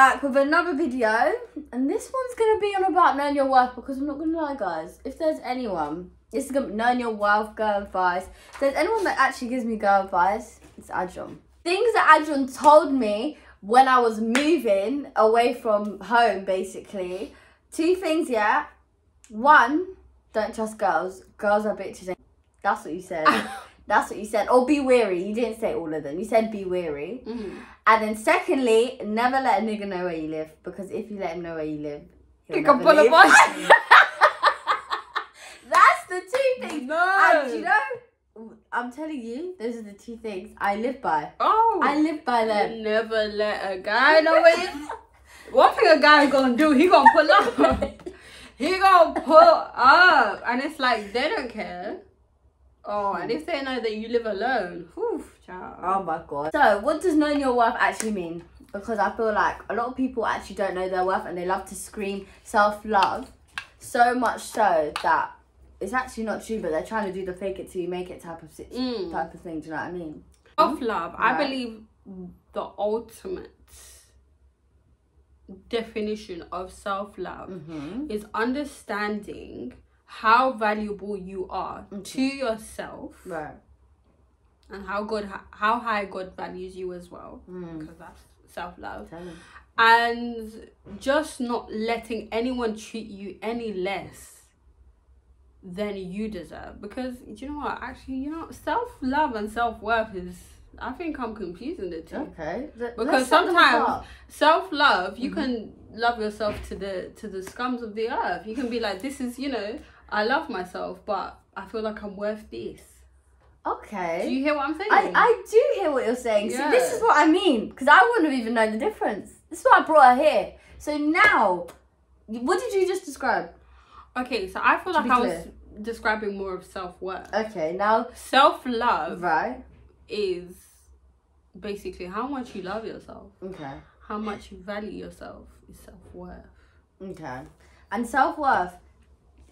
back with another video, and this one's gonna be on about knowing your worth because I'm not gonna lie, guys. If there's anyone, this is gonna be knowing your worth, girl advice. If there's anyone that actually gives me girl advice, it's Adron. Things that Adron told me when I was moving away from home, basically. Two things, yeah. One, don't trust girls. Girls are bitches. That's what you said. That's what you said. Or be weary. You didn't say all of them. You said be weary. Mhm. And then secondly, never let a nigga know where you live because if you let him know where you live, he'll You can pull a. That's the two things. No. And you know, I'm telling you, those are the two things I live by. Oh. I live by them. never let a guy know where you. One thing a guy gonna do, he gonna pull up. he gonna pull up, and it's like they don't care. Oh, and if they know that you live alone, whew, child. Oh my god. So, what does knowing your worth actually mean? Because I feel like a lot of people actually don't know their worth and they love to scream self love so much so that it's actually not true, but they're trying to do the fake it till you make it type of Mm. type of thing. Do you know what I mean? Self love, I believe the ultimate definition of self love Mm-hmm. is understanding how valuable you are to yourself Right. and how good how high God values you as well. Mm. because that's self love and just not letting anyone treat you any less than you deserve. Because you know what? Actually you know self love and self worth is I think I'm confusing the two. Okay. Let- because let's set them sometimes self love you Mm-hmm. can love yourself to the to the scums of the earth. You can be like this is you know I love myself but I feel like I'm worth this Okay. do you hear what I'm saying I, I do hear what you're saying. See, this is what I mean. Because I wouldn't have even known the difference. This is why I brought her here. So now, what did you just describe? okay so I feel To like I was describing more of self worth Okay, now, self love right. is basically how much you love yourself Okay. how much you value yourself is self worth Okay. And self worth,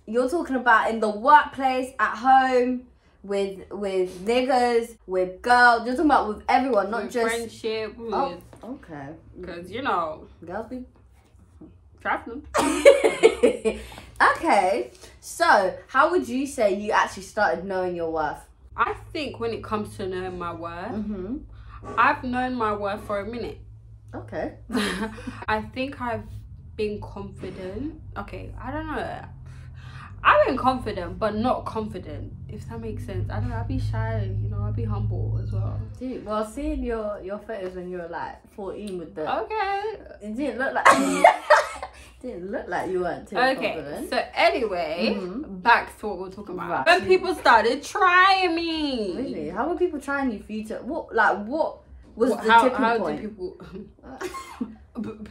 you're talking about in the workplace, at home, with with niggas, with girls. You're talking about with everyone, not with just. friendship with Oh, okay. because you know Girls be traveling okay, so how would you say you actually started knowing your worth? I think when it comes to knowing my worth Mm-hmm. I've known my worth for a minute Okay. I think I've been confident. Okay, I don't know. I've been confident, but not confident. If that makes sense. I don't know. I'd be shy. You know. I'd be humble as well. Dude, well, seeing your your photos when you were like 14 with the, Okay. it didn't look like didn't look like you weren't too Okay. confident. So anyway, Mhm. back to what we're talking about. Right. When people started trying me. Really? How were people trying you for you to what? Like what was What- the how tipping how point? people?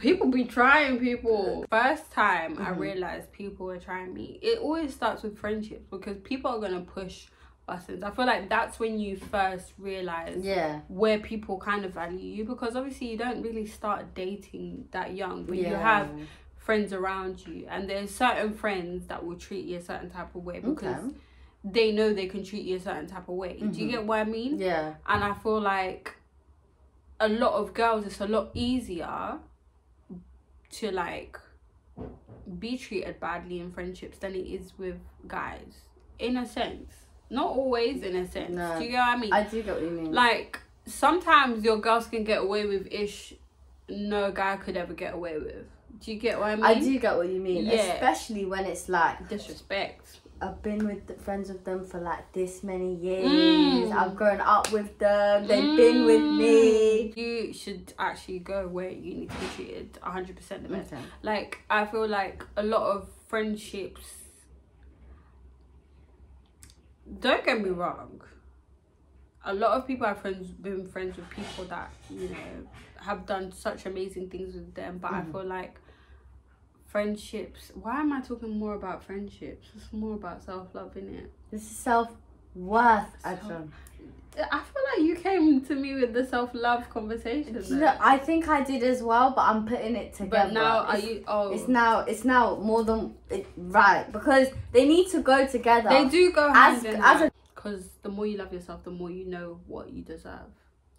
People be trying people. First time I Mhm. realized people were trying me. It always starts with friendships because people are gonna push buttons. I feel like that's when you first realize yeah. where people kind of value you because obviously you don't really start dating that young, but you have friends around you, and there's certain friends that will treat you a certain type of way because Okay. they know they can treat you a certain type of way. Do you Mhm. get what I mean? Yeah. and I feel like a lot of girls it's a lot easier to like be treated badly in friendships than it is with guys. In a sense. Not always in a sense. No. do you get what I mean? I do get what you mean. like sometimes your girls can get away with ish no guy could ever get away with. Do you get what I mean? I do get what you mean, Yeah. especially when it's like disrespect I've been with the, friends with them for like this many years. Mm. I've grown up with them. They've been with me. you should actually go where you need to be treated 100% the best Okay. like I feel like a lot of friendships don't get me wrong a lot of people have friends been friends with people that you know have done such amazing things with them but Mhm. I feel like friendships why am I talking more about friendships it's more about self-love in it This is self worth, Self- I feel like you came to me with the self-love conversation Do you know, I think I did as well, but I'm putting it together. but now are it's, you oh it's now it's now more than it, right because they need to go together. They do go As- hand as a- hand. Because the more you love yourself, the more you know what you deserve.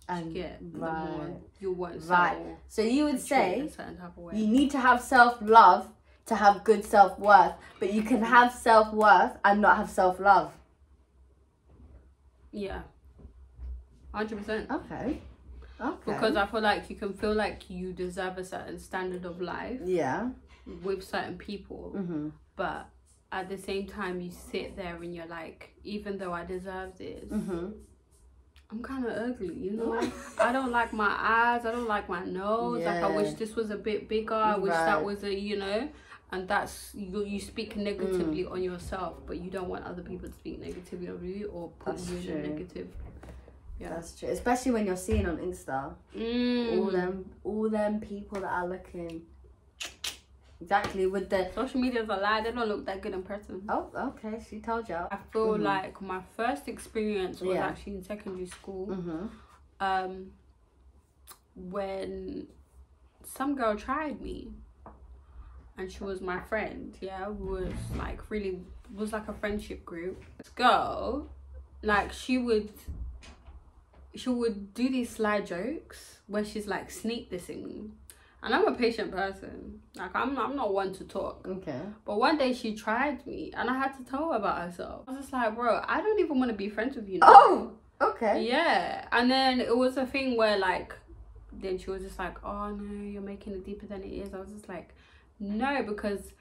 And get, the right. more you won't Right. So you would and treat in say a certain type of way. you need to have self love to have good self worth, but you can have self worth and not have self love. Yeah. Hundred percent. Okay. Okay. Because I feel like you can feel like you deserve a certain standard of life yeah. with certain people, Mhm. but at the same time you sit there and you're like, even though I deserve this, Mhm. I'm kind of ugly, you know. I don't like my eyes. I don't like my nose. Like I wish this was a bit bigger. I wish that was a, you know. And that's you. You speak negatively Mm. on yourself, but you don't want other people to speak negatively of you or put That's you in a negative. Yeah. That's true. Especially when you're seeing on Insta Mm. all them all them people that are looking exactly with the Social media's a lie. They don't look that good in person. oh okay she told you. I feel Mhm. like my first experience was Yeah. actually in secondary school. Mhm. Um, when some girl tried me, and she was my friend. Yeah, was like really was like a friendship group. This girl, like she would. She would do these sly jokes where she's like sneak dissing me. And I'm a patient person. Like I'm I'm not one to talk. Okay. But one day she tried me and I had to tell her about herself. I was just like, bro, I don't even want to be friends with you now. Oh. Okay. Yeah. And then it was a thing where like then she was just like, Oh no, you're making it deeper than it is. I was just like, No, because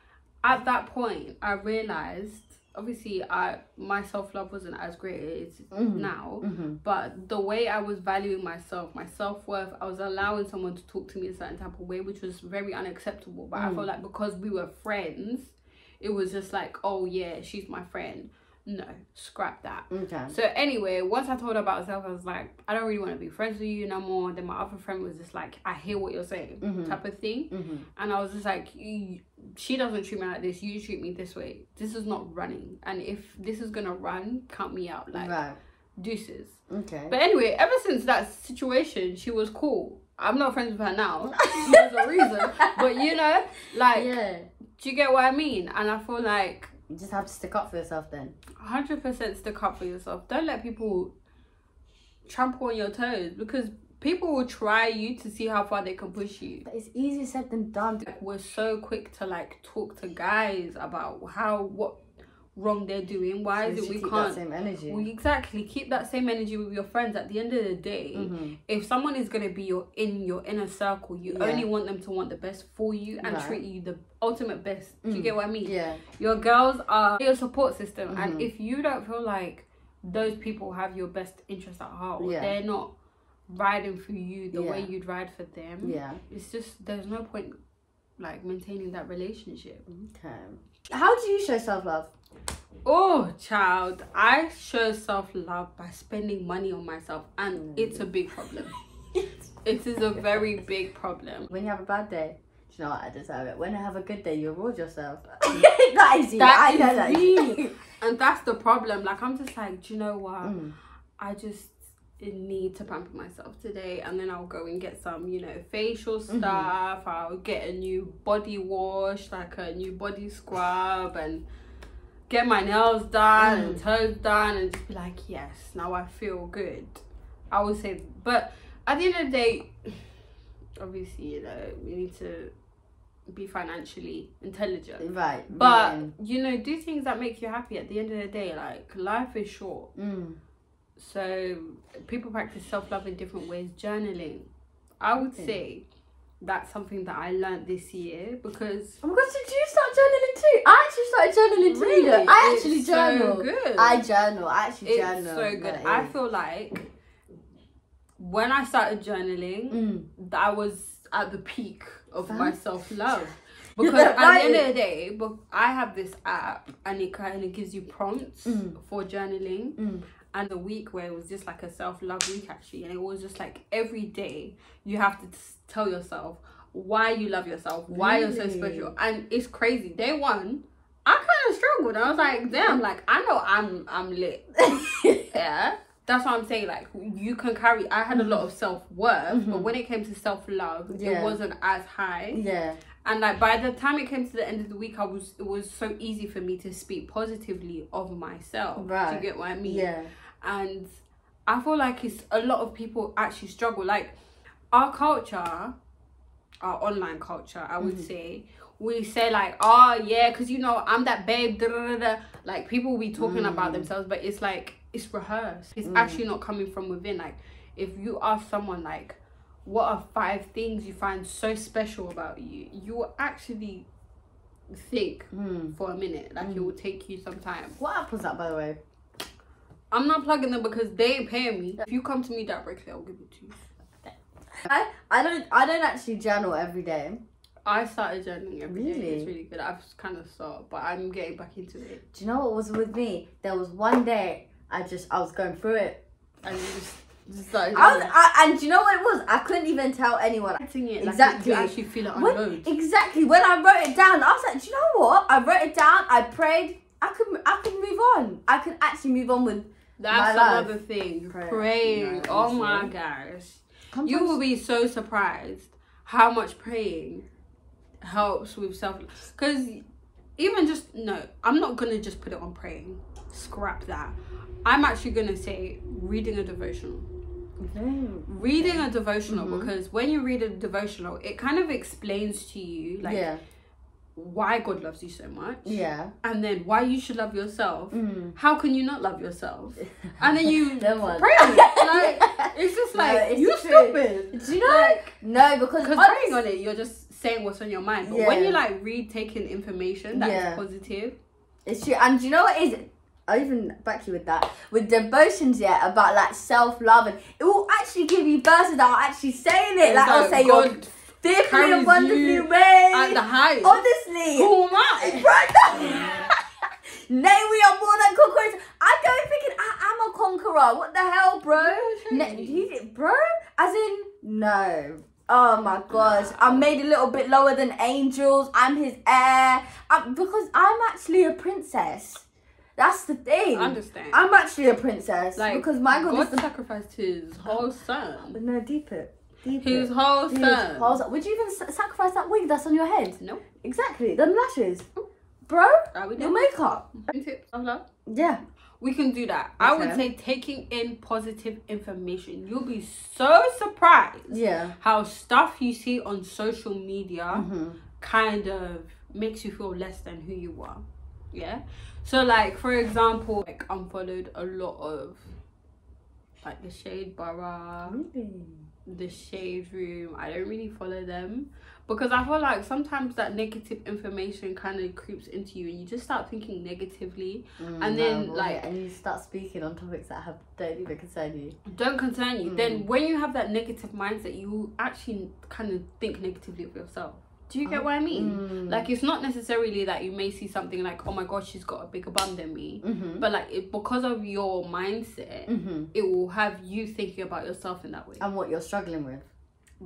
at that point I realized obviously I my self love wasn't as great as it is Mhm. now. Mhm. But the way I was valuing myself, my self worth, I was allowing someone to talk to me a certain type of way, which was very unacceptable. But I Mm. felt like because we were friends, it was just like, oh yeah, she's my friend. No, scrap that. Okay. So anyway, once I told her about herself, I was like, I don't really want to be friends with you no more. Then my other friend was just like, I hear what you're saying, Mhm. type of thing. Mhm. And I was just like, she doesn't treat me like this. You treat me this way. This is not running. And if this is gonna run, count me out. Like right. deuces. Okay. But anyway, ever since that situation, she was cool. I'm not friends with her now. There's a reason. But you know, like, yeah. do you get what I mean? And I feel like You just have to stick up for yourself then. 100% stick up for yourself. Don't let people trample on your toes because people will try you to see how far they can push you. But it's easier said than done. We're so quick to like talk to guys about how what wrong they're doing. Why So is it we can't? same energy. Well, exactly. Keep that same energy with your friends. At the end of the day, Mhm. if someone is gonna be your in your inner circle, you Yeah. only want them to want the best for you and Right. treat you the ultimate best. Do you Mm. get what I mean? Yeah. Your girls are your support system, and Mhm. if you don't feel like those people have your best interest at heart, or Yeah. they're not riding for you the way you'd ride for them, Yeah. it's just there's no point like maintaining that relationship. Okay. How do you show self love? Oh, child, I show self love by spending money on myself, and Mm. it's a big problem. it is a very big problem. When you have a bad day, do you know what? I deserve it. When I have a good day, you reward yourself. that is you. That I know that. And that's the problem. Like, I'm just like, do you know what? Mm. I just need to pamper myself today, and then I'll go and get some, you know, facial Mm-hmm. stuff. I'll get a new body wash, like a new body scrub, and get my nails done and Mm. toes done, and just be like, yes, now I feel good. I would say, but at the end of the day, obviously, you know, we need to be financially intelligent. Right. But mm. you know, do things that make you happy. At the end of the day, like life is short, Mm. So people practice self love in different ways. Journaling, I would Okay. say, that's something that I learned this year because Oh my god, did you start journaling too? I actually started journaling too. really, look. I actually journal. So good. I journal. I actually it's journal. so good. I feel like when I started journaling, Mm. that was at the peak of my self love. Because at the end of the day, but I have this app and it kind of gives you prompts Mm. for journaling. Mm. And a week where it was just like a self love week actually, and it was just like every day you have to t- tell yourself why you love yourself, why you're so special, and it's crazy. Day one, I kind of struggled. I was like, damn, like I know I'm I'm lit. Yeah. That's what I'm saying. Like you can carry. I had a lot of self worth, but mm-hmm. when it came to self love, Yeah. it wasn't as high. yeah. And like by the time it came to the end of the week, I was it was so easy for me to speak positively of myself. Do you Right. get what I mean? Yeah. And I feel like it's a lot of people actually struggle. Like our culture, our online culture, I would Mhm. say, we say like, oh yeah, cause you know I'm that babe. Da, da, da, da. Like people will be talking about Mm. themselves, but it's like it's rehearsed. It's Mm. actually not coming from within. Like if you ask someone like, what are five things you find so special about you? You will actually think Hmm. for a minute. Like it Mm. will take you some time. What app was that, by the way? I'm not plugging them because they ain't paying me. If you come to me directly, I'll give it to you. I, I don't I don't actually journal every day. I started journaling every day. Really? It's really good. I've kind of stopped, but I'm getting back into it. Do you know what was with me? There was one day I just I was going through it. And you just, I was. I, and do you know what it was? I couldn't even tell anyone. It, Exactly. Like, actually feel it When, exactly when I wrote it down, I was like, do you know what? I wrote it down. I prayed. I could I could move on. I could actually move on with. That's my life. another thing. Prayer. Praying. Oh my gosh. Sometimes, You will be so surprised how much praying helps with self. Because even just, no, I'm not going to just put it on praying. Scrap that. I'm actually going to say reading a devotional. Mm, reading a devotional Mhm. because when you read a devotional it kind of explains to you like yeah, why god loves you so much yeah. and then why you should love yourself Mm. how can you not love yourself and then you pray on it like it's just No, like it's you true. stupid Do you know? Like, no, because because praying on it you're just saying what's on your mind but when you like read taking information that's Yeah. positive It's true. And do you know what is I even back you with that. With devotions, yeah, about like self love and it will actually give you verses that are actually saying it. Like I'll say God fearfully carries and wonderfully you made. at the highest Honestly. who am I Bro, Nay, we are more than conquerors. I'm going thinking I am a conqueror. What the hell, bro? Ne- he, bro? As in, no. Oh my gosh. I'm made a little bit lower than angels. I'm his heir. I'm, because I'm actually a princess. That's the thing. I understand I'm actually a princess. Like, because my God, God sacrificed his whole son. But no, deep it. His whole son. Was like, would you even sacrifice that wig that's on your head? Nope. Exactly. Them lashes. Bro, I would your makeup. Tips of love. Yeah. We can do that. I would say taking in positive information. You'll be so surprised Yeah. how stuff you see on social media Mm-hmm. kind of makes you feel less than who you are. Yeah. So like for example, like unfollowed a lot of like the Shade Borough, the Shade Room. I don't really follow them because I feel like sometimes that negative information kind of creeps into you and you just start thinking negatively. And then, like- and you start speaking on topics that have don't even concern you. don't concern you. Mm. Then when you have that negative mindset, you actually kind of think negatively of yourself. Do you get what I mean? Mm. Like it's not necessarily that you may see something like, oh my god, she's got a bigger bum than me, Mm-hmm. but like it, because of your mindset, Mm-hmm. it will have you thinking about yourself in that way. And what you're struggling with.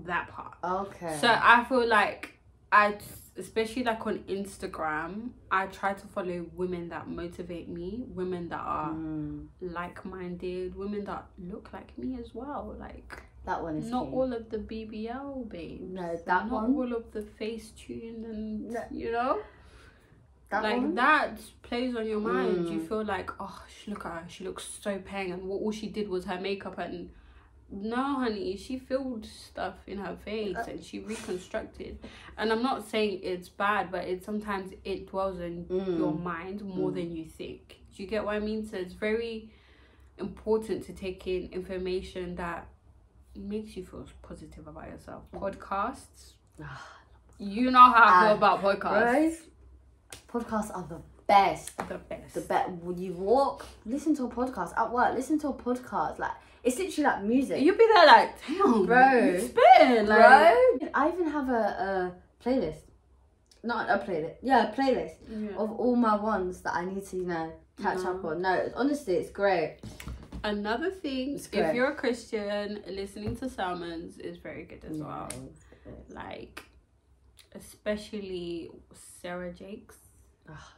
that part. Okay. So I feel like I, especially like on Instagram, I try to follow women that motivate me, women that are Mm, like-minded, women that look like me as well, like. That one is not all of the BBL babes. No, that not one. Not all of the face tune and No. you know, That like one. that plays on your mind. You Mm. feel like, oh, she look at her, she looks so pang, and what all she did was her makeup. And no, honey, she filled stuff in her face Uh. and she reconstructed. And I'm not saying it's bad, but it sometimes it dwells in Mm. your mind more Mm. than you think. Do you get what I mean? So it's very important to take in information that makes you feel positive about yourself. Podcasts. You know how I feel Ah, about podcasts. Bros, podcasts are the best. The best. The best. When you walk, listen to a podcast at work. Listen to a podcast. Like it's literally like music. You'll be there like, damn, Bro. you spin, bro. like, I even have a, a playlist. Not a playlist. Yeah, a playlist Yeah. of all my ones that I need to, you know, catch up on. No, honestly, it's great. Another thing, if you're a Christian, listening to sermons is very good as well. Yeah, Like, especially Sarah Jakes. Ah,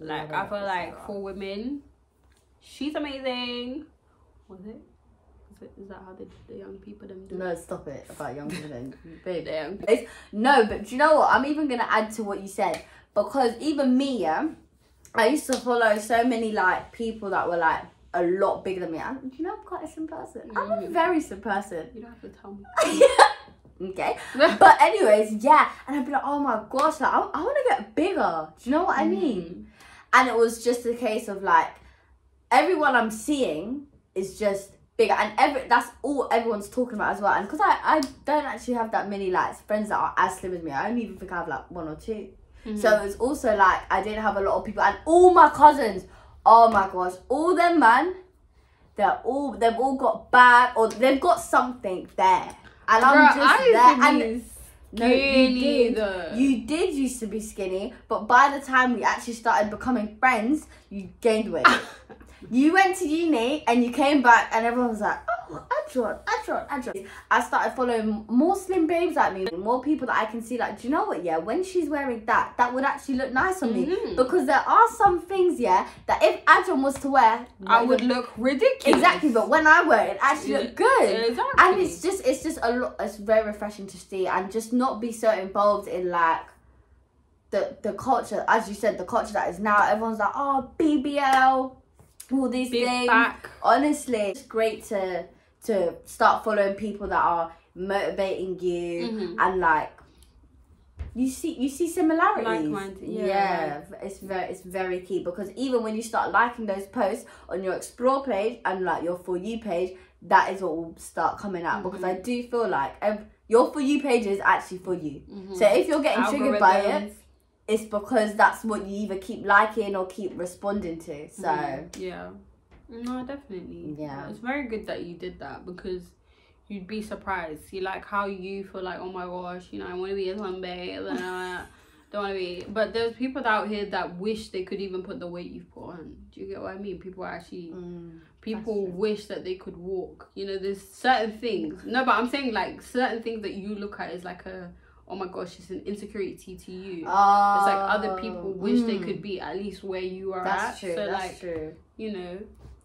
Like, Love I feel like Sarah. for women, she's amazing. Was it? Is, that how the, the young people them do? No, stop it about young women. Babe. Young No, but do you know what? I'm even gonna add to what you said because even me, yeah, I used to follow so many like people that were like a lot bigger than me. And you know, I'm quite a simple person. I'm a Mhm. very simple person. You don't have to tell me. okay. But anyways, yeah, and I'd be like, oh my gosh, like I, I want to get bigger. Do you know what I mean? And it was just a case of like everyone I'm seeing is just bigger, and every that's all everyone's talking about as well. And because I I don't actually have that many like friends that are as slim as me. I only even think I have like one or 2 Mhm. So it's also like I didn't have a lot of people, and all my cousins. Oh my gosh, all them man, they're all they've all got bad or they've got something there, and I'm just I there. And no, you did. though. You did used to be skinny, but by the time we actually started becoming friends, you gained weight. you went to uni and you came back, and everyone was like, "Oh, Adron, Adron, Adron." I started following more slim babes like me, more people that I can see. Like, do you know what? Yeah, when she's wearing that, that would actually look nice on me Mhm. because there are some things, yeah, that if Adron was to wear, I would look ridiculous. exactly. But when I wear it, it actually Yeah, look good Exactly. and it's just it's just a lot it's very refreshing to see and just not be so involved in like the the culture as you said the culture that is now everyone's like oh bbl all these big things back. honestly it's great to to start following people that are motivating you Mhm. and like you see you see similarities yeah, yeah it's very it's very key because even when you start liking those posts on your explore page and like your for you page that is what will start coming out because Mm-hmm. i do feel like ev- your for you page is actually for you so if you're getting triggered by it Algorithms. It's because that's what you either keep liking or keep responding to so. Mhm. yeah. No definitely. Yeah. it's very good that you did that because you'd be surprised. You like how you feel like oh my gosh you know i want to be a babe and i don't want to be. But there's people out here that wish they could even put the weight you've put on. Do you get what i mean? People actually mm, people wish that they could walk. You know there's certain things. No but i'm saying like certain things that you look at is like a oh my gosh it's an insecurity to you it's like other people wish they mm, could be at least where you are that's at. true so that's like true. you know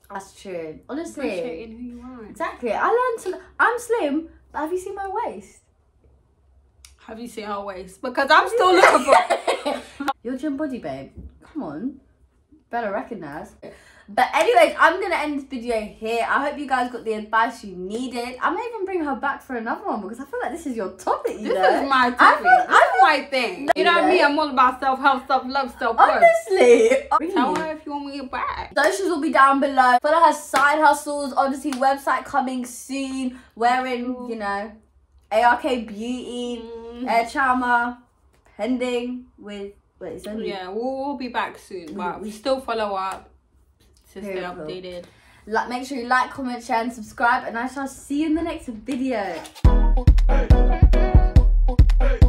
that's true. Honestly. appreciating who you are. Exactly. I learned to i'm slim but have you seen my waist? Have you seen her waist? Because i'm still looking for Your gym body, babe. Come on. Better recognize. But anyways, I'm gonna end this video here. I hope you guys got the advice you needed. I may even bring her back for another one because I feel like this is your topic, you this know. is my I topic feel- this is my thing you know what I mean? I'm all about self-help self-love self-worth Honestly. tell Really. her if you want me back Socials will be down below. Follow her side hustles. Obviously, website coming soon. Wearing, you know, ARK Beauty, Mm. Ekyama, pending with. Wait, yeah we'll, we'll be back soon but we- we still follow up to stay Very cool. updated Like, make sure you like, comment, share, and subscribe. And I shall see you in the next video. Hey, hey,